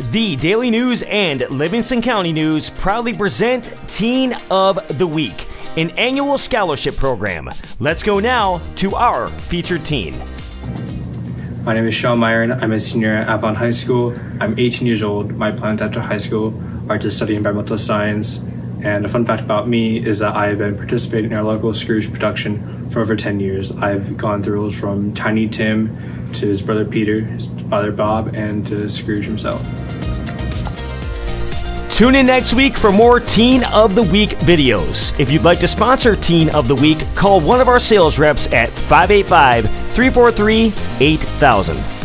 The Daily News and Livingston County News proudly present Teen of the Week, an annual scholarship program. Let's go now to our featured teen. My name is Sean Miron. I'm a senior at Avon High School. I'm 18 years old. My plans after high school are to study environmental science. And a fun fact about me is that I've been participating in our local Scrooge production for over 10 years. I've gone through roles from Tiny Tim to his brother Peter, his father Bob, and to Scrooge himself. Tune in next week for more Teen of the Week videos. If you'd like to sponsor Teen of the Week, call one of our sales reps at 585 343 8000.